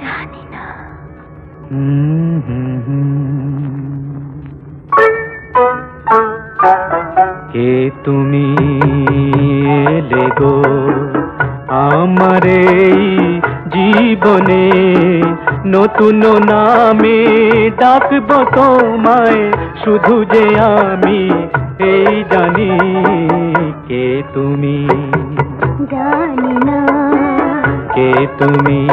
জানি না। কে তুমি এলে গো? আমার এই জীবনে নতুন নামে ডাকব তোমায় শুধু যে আমি এই জানি কে তুমি। জানি না। কে তুমি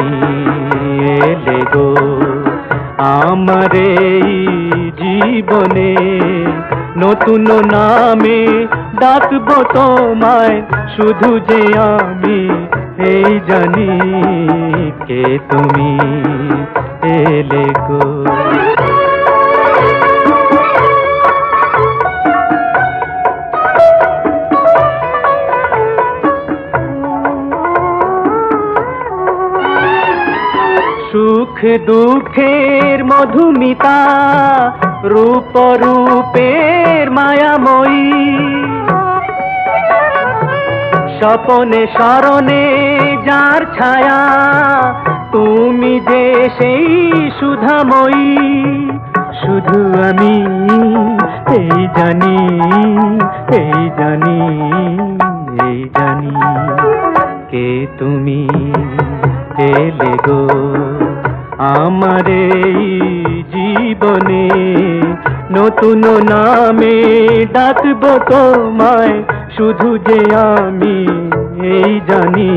এলে গো? আমার এই জীবনে নতুন নামে ডাকব তোমায়, শুধু যে আমি, এই জানি কে তুমি। সুখ দুঃখের মধুমিতা রূপ রূপের মায়াময়ী। স্বপনে স্মরণে যার ছায়া, তুমি যে সেই সুধাময়ী। শুধু আমি এই জানি এই জানি এই জানি, কে তুমি এলে গো? আমার এই জীবনে নতুন নামে ডাকব তোমায় শুধু যে আমি এই জানি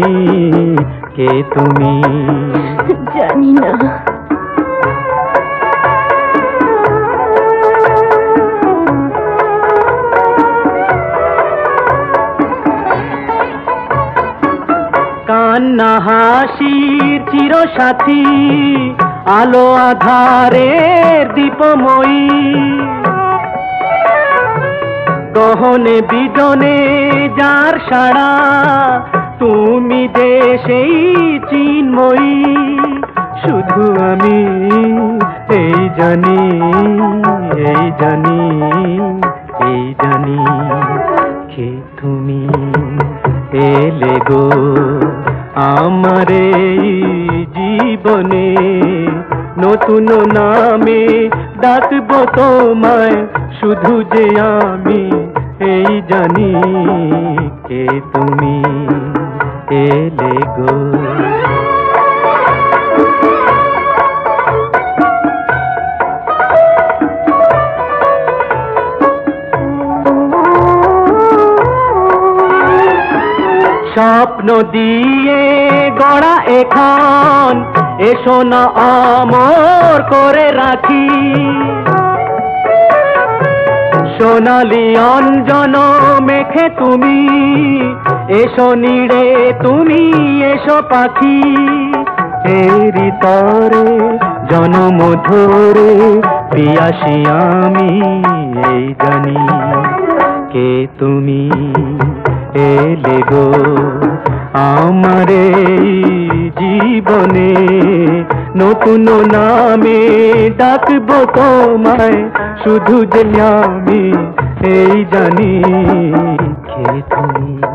কে তুমি। জানি না। কান্না হাসির চির সাথী আলো আধারের দীপময়ী। গহনে বিজনে যার সাড়া, তুমি সেই চিন্ময়ী। শুধু আমি এই জানি এই জানি এই জানি কে তুমি এলে গো আমার। জীবনে নতুন নামে ডাকব তোমায় শুধু যে আমি এই জানি কে তুমি এলে গো। স্বপ্ন দিয়ে গড়া এখান। এসো না আমর করে রাখি। সোনালি অঞ্জন মেখে তুমি, এসো নিড়ে তুমি, এসো পাখি। এরি তরে জনম ধরে পিয়াসি আমি, এই জানি কে তুমি। এলে গো আমার জীবনে নতুন নামে ডাকব তোমায়, শুধু যে আমি এই জানি কে তুমি।